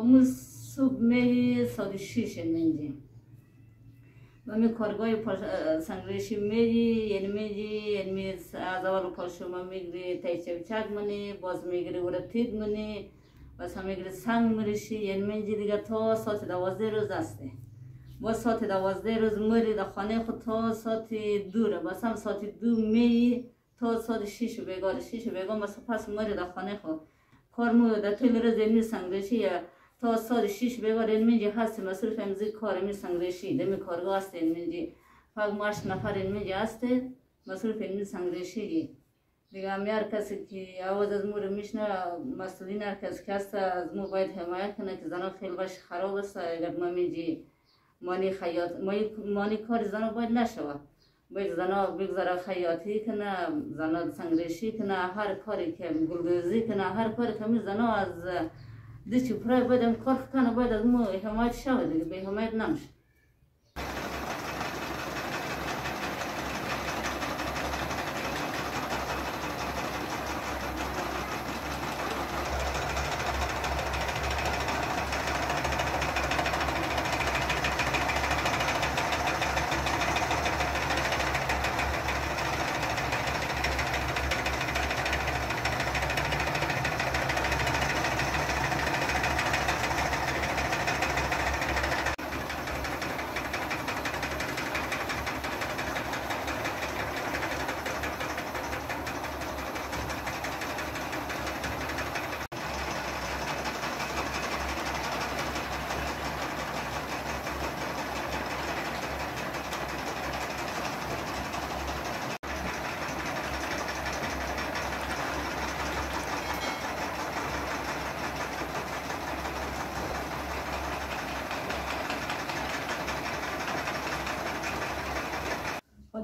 امروز صبح می ساعت شیش منجی و می کارگاه سنگریشی میری یعنی میری یعنی می از اول پاشو میگری تیچه چک منی باز میگری ورا تید منی بس هم میگری سنگ میرشی یعنی منجی دیگه تا ساعت دوازده روز هسته با ساعت دوازده روز مری در خانه خود تا ساعت دوره. بس هم ساعت دو می تا ساعت شیش بگار شیش بگار بس پس مری در خانه خود. کار مو در طول روز می سنگریشی تا سال شیش بگار این منجی هست مصروف امزی کار می سنگریشی دمی کارگاه هست این منجی فقط مارش نفر این منجی هست مصروف این می سنگریشی دیگه همی هر کسی که آواز از مور میشنه مسئولین هر کسی که هست از مو باید حمایت کنه که زنها خیلی باش خراب است اگر ما مانی خیاط مانی کار زنها باید نشود. باید زنها بگذاره خیاطی کنه زنها سنگریشی کنه هر کاری که گلدوزی کنه هر کاری که زنها از دیچی پرای باید کار کنه باید از مو حمایت شود. به حمایت نمیشه.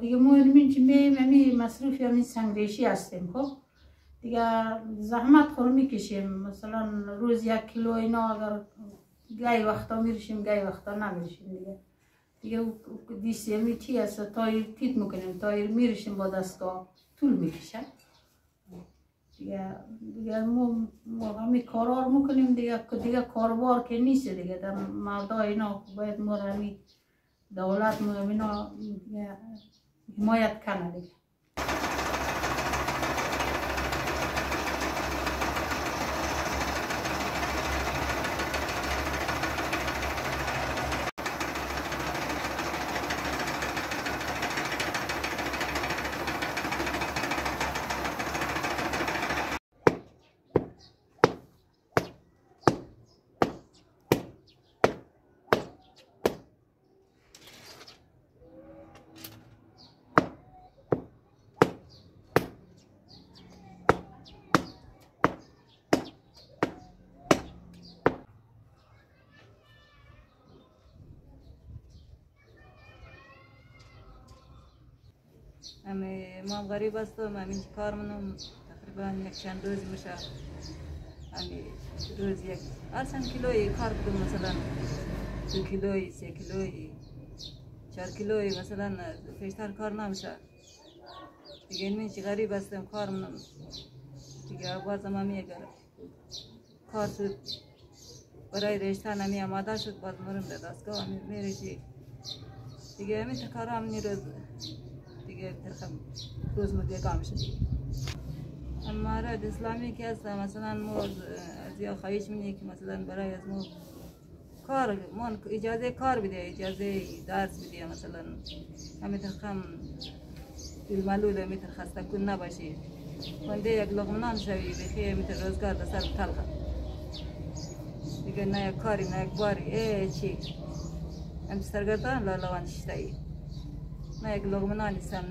دیگه ما علمی که میم امی مصروف همین سنگریشی هستیم خب؟ دیگه زحمت خور می‌کشیم. مثلا روز یک کیلو اینا اگر گای وقتا میرشیم گای وقتا نمیرشیم دیگه. دیگه دیسی همی تی هست. تایر تیت می‌کنیم. تایر میرشیم با دستگاه. طول می‌کشه. دیگه دیگه ما ما همی کارار می‌کنیم دیگه. دیگه کاربار که نیست دیگه. در مردا اینا باید ما دولت ما اینا Moja tkanalica. ما غریب هستم همین کار منم تقریبا یک چند روز میشه امی روز یک هر چند کیلوی کار بدم مثلا دو کیلوی سه کیلوی چهار کیلوی مثلا پیشتر کار نمیشه دیگه این چی غریب هستم کار منم دیگه باز هم همی اگر کار شد برای رشتن همی آماده شد باز مرم در دستگاه همی میرشی دیگه همین کار هم نیروز دیگه ترخم روز مدیه کام شد اما رد اسلامی که هست مثلا ما از یا خواهش منی که مثلا برای از ما کار من اجازه کار بده اجازه درس بده مثلا همین ترخم الملول میتر خسته کن نباشی. کنده یک لغم نان شوی بخی میتر روزگار در سر تلخه. دیگه نه یک کاری نه یک باری. ای چی؟ هم سرگردان لالوان شتایی نه یک لغم نانی سم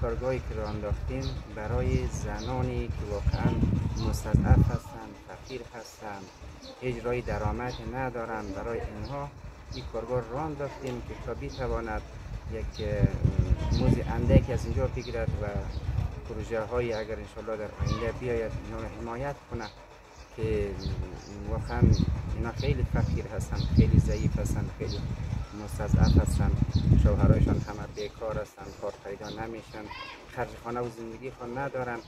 کارگاهی که را انداختیم برای زنانی که واقعا مستضعف هستند فقیر هستند هیچ رای درآمد ندارند. برای اینها این کارگاه را انداختیم که تا بتواند یک اه، موز اندک از اینجا بگیرد و پروژه های اگر انشالله در آینده بیاید اینا را حمایت کنه که واقعا اینا خیلی فقیر هستن خیلی ضعیف هستن خیلی مستضعف هستن شوهرایشان همه بیکار هستن کار پیدا نمیشن خرج خانه و زندگی خود ندارن.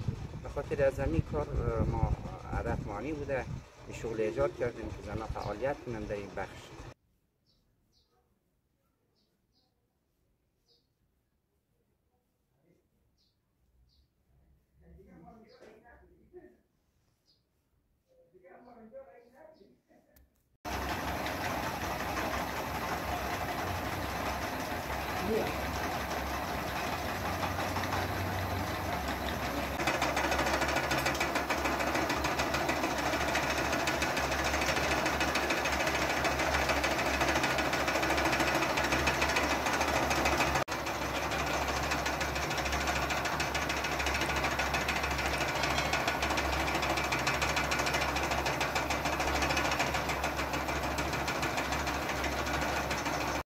به خاطر از همین کار ما هدف معنی بوده این شغل ایجاد کردیم که زنها فعالیت کنن در این بخش. 不了。